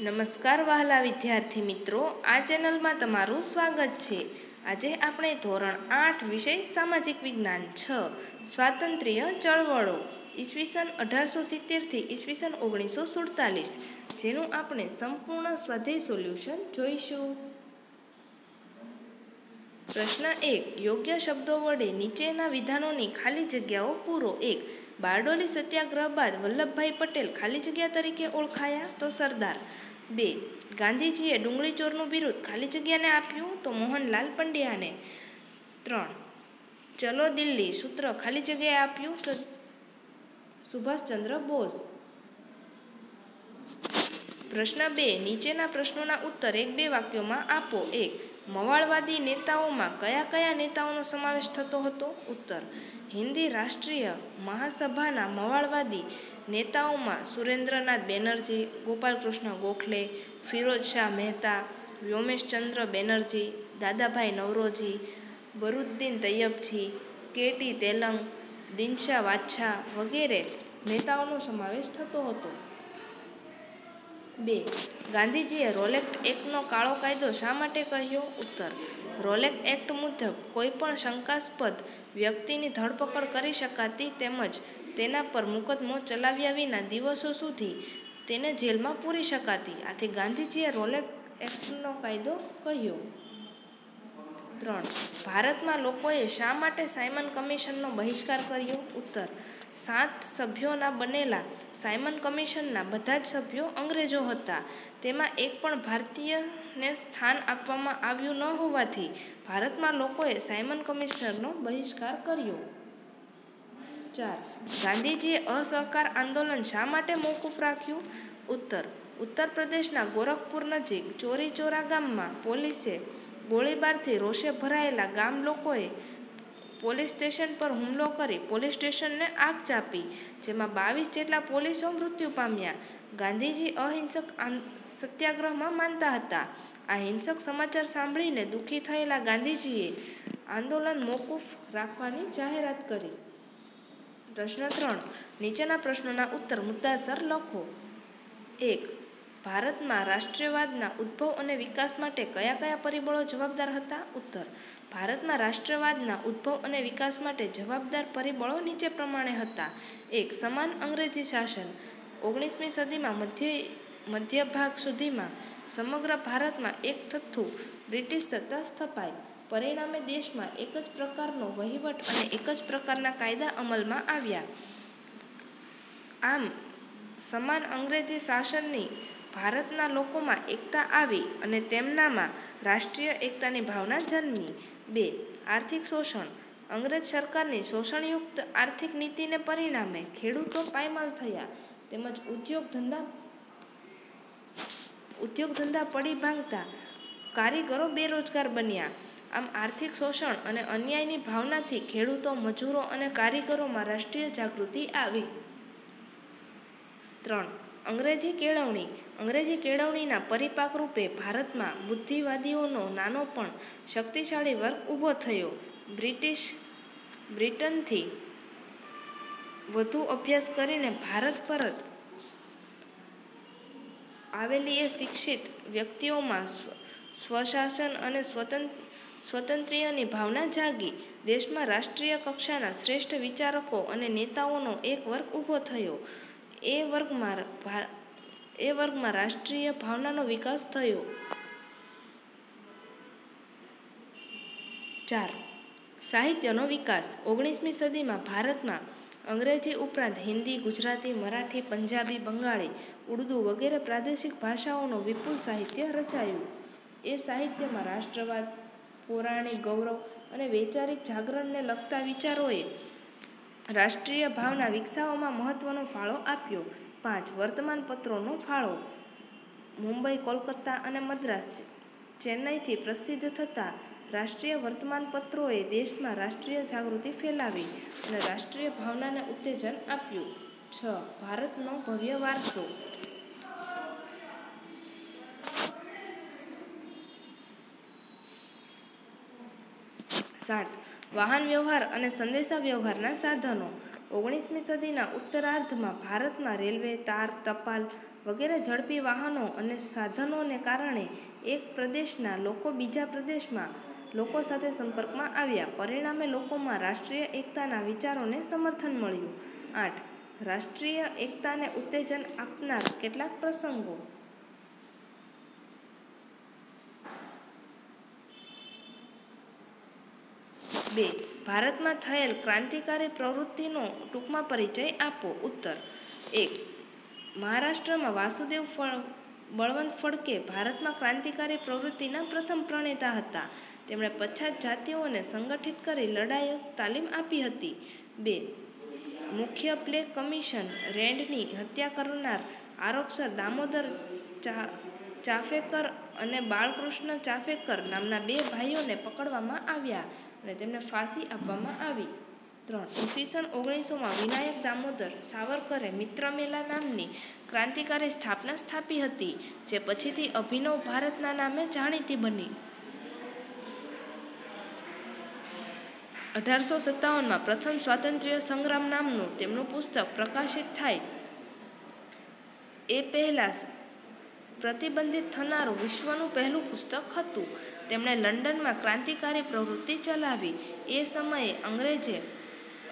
નમસ્કાર વહાલા વિદ્યાર્થી મિત્રો, આ ચેનલમાં તમારું સ્વાગત છે. આજે આપણે ધોરણ આઠ વિષય સામાજિક વિજ્ઞાન છ, સ્વાતંત્ર્ય ચળવળો, ઈસવીસન અઢારસો સિત્તેરથી ઈસવીસન ઓગણીસો સુડતાલીસ, જેનું આપણે સંપૂર્ણ સ્વાધ્યાય સોલ્યુશન જોઈશું. પ્રશ્ન એક, યોગ્ય શબ્દો વડે નીચેના વિધાનોની ખાલી જગ્યાઓ પૂરો. એક, બારડોલી સત્યાગ્રહ બાદ વલ્લભભાઈ પટેલ ખાલી જગ્યા તરીકે ઓળખાયા? તો સરદાર બે. ગાંધીજીએ ડુંગળી ચોરનું બિરુદ ખાલી જગ્યાને આપ્યું તો મોહનલાલ પંડ્યાને ત્રણ. ચલો દિલ્હી, સૂત્ર ખાલી જગ્યાએ આપ્યું તો સુભાષચંદ્ર બોઝ. પ્રશ્ન બે, નીચેના પ્રશ્નોના ઉત્તર એક બે વાક્યોમાં આપો. એક મવાળવાદી નેતાઓમાં કયા કયા નેતાઓનો સમાવેશ થતો હતો? ઉત્તર, હિન્દી રાષ્ટ્રીય મહાસભાના મવાળવાદી નેતાઓમાં સુરેન્દ્રનાથ બેનર્જી, ગોપાલકૃષ્ણ ગોખલે, ફિરોજ શાહ મહેતા વ્યોમેશચંદ્ર બેનર્જી, દાદાભાઈ નવરોજી, બરુદ્દીન તૈયબજી કેટી તેલંગ, દિનશા વાછા વગેરે નેતાઓનો સમાવેશ થતો હતો. બે. ગાંધીજીએ રોલેક્ટ એક્ટનો કાળો કાયદો શા માટે કહ્યો? ઉત્તર. રોલેક્ટ એક્ટ મુજબ કોઈપણ શંકાસ્પદ વ્યક્તિની ધરપકડ કરી શકાતી તેમજ તેના પર મુકદમો ચલાવ્યા વિના દિવસો સુધી તેને જેલમાં પૂરી શકાતી. આથી ગાંધીજીએ રોલેક્ટ એક્ટનો કાયદો કહ્યો. ત્રણ. ભારતમાં લોકોએ શા માટે સાયમન કમિશનનો બહિષ્કાર કર્યો? ઉત્તર. સાત સભ્યોના બનેલા સાયમન કમિશનના બધા જ સભ્યો અંગ્રેજો હતા. તેમાં એક પણ ભારતીયને સ્થાન આપવામાં આવ્યું ન હોવાથી ભારતમાં લોકોએ સાયમન કમિશનરનો બહિષ્કાર કર્યો. ચાર. ગાંધીજીએ અસહકાર આંદોલન શા માટે મોકૂફ રાખ્યું? ઉત્તર. ઉત્તર પ્રદેશના ગોરખપુર નજીક ચોરી ચોરા ગામમાં પોલીસે ગોળીબારથી રોષે ભરાયેલા ગામ લોકોએ પોલીસ સ્ટેશન પર હુમલો કરી પોલીસ સ્ટેશનને આગ ચાપી, જેમાં બાવીસ જેટલા પોલીસો મૃત્યુ પામ્યા. ગાંધીજી અહિંસક સત્યાગ્રહમાં માનતા હતા. આ હિંસક સમાચાર સાંભળીને દુઃખી થયેલા ગાંધીજીએ આંદોલન મોકૂફ રાખવાની જાહેરાત કરી. પ્રશ્ન ત્રણ, નીચેના પ્રશ્નોના ઉત્તર મુદ્દાસર લખો. એક ભારતમાં રાષ્ટ્રીયવાદના ઉદ્ભવ અને વિકાસ માટે કયા કયા પરિબળો જવાબદાર હતા? ઉત્તર, ભારતમાં રાષ્ટ્રવાદના ઉદ્ભવ અને વિકાસ માટે જવાબદાર પરિબળો નીચે પ્રમાણે હતા. એક, સમાન અંગ્રેજી શાસન. ઓગણીસમી સદીમાં મધ્ય મધ્ય ભાગ સુધીમાં સમગ્ર ભારતમાં એક થથ્થું બ્રિટિશ સત્તા સ્થપાઈ. પરિણામે દેશમાં એક જ પ્રકારનો વહીવટ અને એક જ પ્રકારના કાયદા અમલમાં આવ્યા. આમ, સમાન અંગ્રેજી શાસનની ભારતના લોકોમાં એકતા આવી અને તેમનામાં રાષ્ટ્રીય એકતાની ભાવના જન્મી. બે, આર્થિક શોષણ. અંગ્રેજ સરકારની શોષણયુક્ત આર્થિક નીતિને પરિણામે ખેડૂતો પાયમાલ થયા. તેમજ ઉદ્યોગ ધંધા ઉદ્યોગ ધંધા પડી ભાંગતા કારીગરો બેરોજગાર બન્યા. આમ આર્થિક શોષણ અને અન્યાયની ભાવનાથી ખેડૂતો, મજૂરો અને કારીગરોમાં રાષ્ટ્રીય જાગૃતિ આવી. ત્રણ અંગ્રેજી કેળવણી, અંગ્રેજી કેળવણીના પરિપાક રૂપે ભારતમાં બુદ્ધિવાદીઓનો નાનો પણ શક્તિશાળી વર્ગ ઊભો થયો. બ્રિટિશ, બ્રિટનથી વધુ અભ્યાસ કરીને ભારત પરત આવેલી એ શિક્ષિત વ્યક્તિઓમાં સ્વશાસન અને સ્વતંત્ર સ્વતંત્ર્યની ભાવના જાગી. દેશમાં રાષ્ટ્રીય કક્ષાના શ્રેષ્ઠ વિચારકો અને નેતાઓનો એક વર્ગ ઊભો થયો. એ વર્ગમાં એ વર્ગમાં રાષ્ટ્રીય ભાવનાનો વિકાસ થયો. ચાર. સાહિત્યનો વિકાસ. ઓગણીસમી સદીમાં ભારતમાં અંગ્રેજી ઉપરાંત હિન્દી, ગુજરાતી, મરાઠી, પંજાબી, બંગાળી, ઉર્દૂ વગેરે પ્રાદેશિક ભાષાઓનો વિપુલ સાહિત્ય રચાયું. એ સાહિત્યમાં રાષ્ટ્રવાદ, પૌરાણિક ગૌરવ અને વૈચારિક જાગરણને લગતા વિચારોએ રાષ્ટ્રીય ભાવના વિકસાવવામાં મહત્વનો ફાળો આપ્યો. પાંચ વર્તમાન પત્રોનો ફાળો. મુંબઈ, કોલકાતા અને મદ્રાસ ચેન્નઈથી પ્રસિદ્ધ થતા રાષ્ટ્રીય વર્તમાન પત્રોએ દેશમાં રાષ્ટ્રીય જાગૃતિ ફેલાવી અને રાષ્ટ્રીય ભાવનાને ઉત્તેજન આપ્યું. છ, ભારતનો ભવ્ય વારસો. સાત વાહન વ્યવહાર અને સંદેશા વ્યવહારના સાધનો. ઓગણીસમી સદીના ઉત્તરાર્ધમાં ભારતમાં રેલવે, તાર, ટપાલ વગેરે ઝડપી વાહનો અને સાધનોને કારણે એક પ્રદેશના લોકો બીજા પ્રદેશમાં લોકો સાથે સંપર્કમાં આવ્યા. પરિણામે લોકોમાં રાષ્ટ્રીય એકતાના વિચારોને સમર્થન મળ્યું. આઠ. રાષ્ટ્રીય એકતાને ઉત્તેજન આપનાર કેટલાક પ્રસંગો. બે. ભારતમાં થયેલ ક્રાંતિકારી પ્રવૃત્તિનો ટૂંકમાં પરિચય આપો. ઉત્તર. એક. મહારાષ્ટ્રમાં વાસુદેવ ફળ, બળવંત ફડકે ભારતમાં ક્રાંતિકારી પ્રવૃત્તિના પ્રથમ પ્રણેતા હતા. તેમણે પછાત જાતિઓને સંગઠિત કરી લડાયક તાલીમ આપી હતી. બે. મુખ્ય પ્લે કમિશન રેન્ડની હત્યા કરનાર આરોપસર દામોદર ચા ચાફેકર અને બાળકૃષ્ણ ચાફેકર નામના બે ભાઈઓને પકડવામાં આવ્યા અને તેમને ફાંસી આપવામાં આવી. ત્રણ ઈસવીસન ઓગણીસોમાં વિનાયક દામોદર સાવરકરે મિત્રમેલા નામની ક્રાંતિકારી સ્થાપના સ્થાપી હતી, જે પછીથી અભિનવ ભારતના નામે જાણીતી બની. અઢારસો સત્તાવનમાં પ્રથમ સ્વાતંત્ર્ય સંગ્રામ નામનું તેમનું પુસ્તક પ્રકાશિત થાય. એ પહેલાં પ્રતિબંધિત થનારું વિશ્વનું પહેલું પુસ્તક હતું. તેમણે લંડનમાં ક્રાંતિકારી પ્રવૃત્તિ ચલાવી. એ સમયે અંગ્રેજે,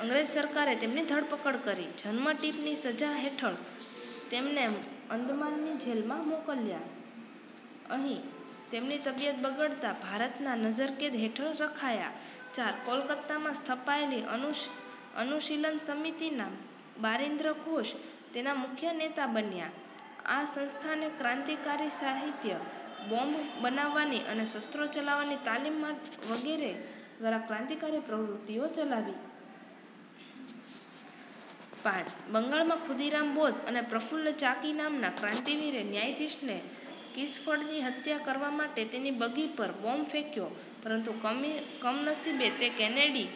અંગ્રેજ સરકારે તેમની ધરપકડ કરી. જન્મટીપની સજા હેઠળ તેમને અંદમાનની જેલમાં મોકલ્યા. અહીં તેમની તબિયત બગડતા ભારતના નજરકેદ હેઠળ રખાયા. ચાર, કોલકાતામાં સ્થપાયેલી અનુશ, અનુશીલન સમિતિના બારિન્દ્ર ઘોષ તેના મુખ્ય નેતા બન્યા. આ સંસ્થાને ક્રાંતિકારી સાહિત્ય, બોમ્બ બનાવવાની અને શસ્ત્રો ચલાવવાની તાલીમ વગેરે દ્વારા ક્રાંતિકારી પ્રવૃત્તિઓ ચલાવી. પાંચ, બંગાળમાં ખુદીરામ બોઝ અને પ્રફુલ્લ ચાકી નામના ક્રાંતિવીરે ન્યાયાધીશને કિસફળની હત્યા કરવા માટે તેની બગી પર બોમ્બ ફેંક્યો, પરંતુ કમી, કમનસીબે તે કેનેડી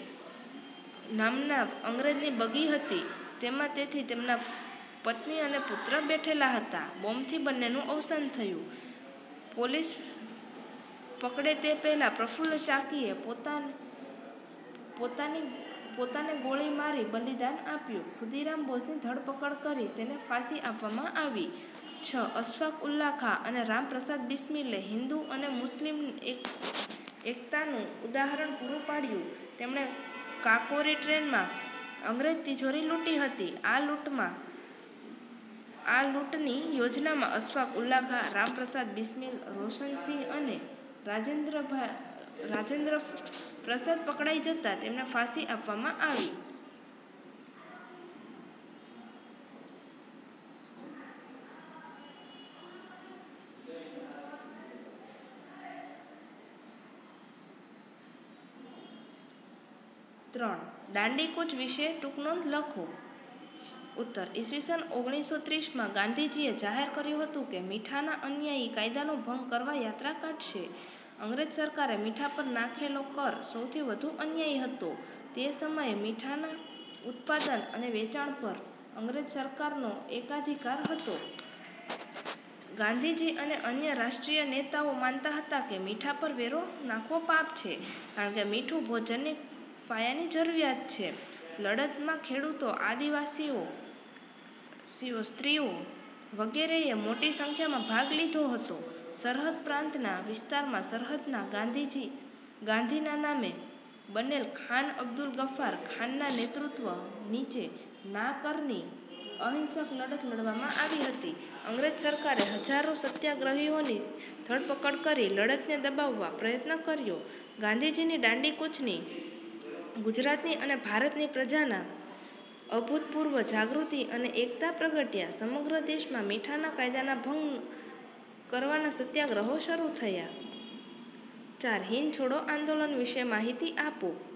નામના અંગ્રેજની બગી હતી. તેમાં તેથી તેમના પત્ની અને પુત્ર બેઠેલા હતા. બોમ્બથી બંનેનું અવસાન થયું. પોલીસ પકડે તે પહેલાં પ્રફુલ્લ ચાકીએ પોતાને, પોતાની, પોતાને ગોળી મારી બલિદાન આપ્યું. ખુદીરામ બોઝની ધરપકડ કરી તેને ફાંસી આપવામાં આવી. છ, અશફાક ઉલ્લા ખા અને રામપ્રસાદ બિસ્મિલે હિન્દુ અને મુસ્લિમ એક, એકતાનું ઉદાહરણ પૂરું પાડ્યું. તેમણે કાકોરી ટ્રેનમાં અંગ્રેજ તિજોરી લૂંટી હતી. આ લૂંટમાં આ લૂંટની યોજનામાં અશફાક ઉલ્લા ખા રામપ્રસાદ બિસ્મિલ, રોશનસિંહ અને રાજેન્દ્રભા રાજેન્દ્ર પ્રસાદ પકડાઈ જતા તેમને ફાંસી આપવામાં આવી. ત્રણ. દાંડીકૂચ વિશે ટૂંકનોંધ લખો. ઉત્તર ઈસવીસન ઓગણીસો ત્રીસમાં ગાંધીજીએ જાહેર કર્યું હતું કે મીઠાના અન્યાયી કાયદાનો ભંગ કરવા યાત્રા કાઢશે. અંગ્રેજ સરકારે મીઠા પર નાખેલો કર સૌથી વધુ અન્યાયી હતો. તે સમયે મીઠાના ઉત્પાદન અને વેચાણ પર અંગ્રેજ સરકારનો એકાધિકાર હતો. ગાંધીજી અને અન્ય રાષ્ટ્રીય નેતાઓ માનતા હતા કે મીઠા પર વેરો નાખવો પાપ છે, કારણ કે મીઠું ભોજનની પાયાની જરૂરિયાત છે. લડતમાં ખેડૂતો આદિવાસીઓ સ્ત્રીઓ વગેરેએ મોટી સંખ્યામાં ભાગ લીધો હતો. સરહદ પ્રાંતના વિસ્તારમાં સરહદના ગાંધીજી, ગાંધીના નામે બનેલ ખાન અબ્દુલ ગફાર ખાનના નેતૃત્વ નીચે ના કરની અહિંસક લડત લડવામાં આવી હતી. અંગ્રેજ સરકારે હજારો સત્યાગ્રહીઓની ધરપકડ કરી લડતને દબાવવા પ્રયત્ન કર્યો. ગાંધીજીની દાંડી કૂચની ગુજરાતની અને ભારતની પ્રજાના અભૂતપૂર્વ જાગૃતિ અને એકતા પ્રગટ્યા. સમગ્ર દેશમાં મીઠાના કાયદાના ભંગ કરવાના સત્યાગ્રહો શરૂ થયા. ચાર, હિંદ છોડો આંદોલન વિશે માહિતી આપો.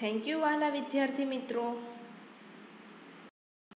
થેન્ક યુ વાલા વિદ્યાર્થી મિત્રો.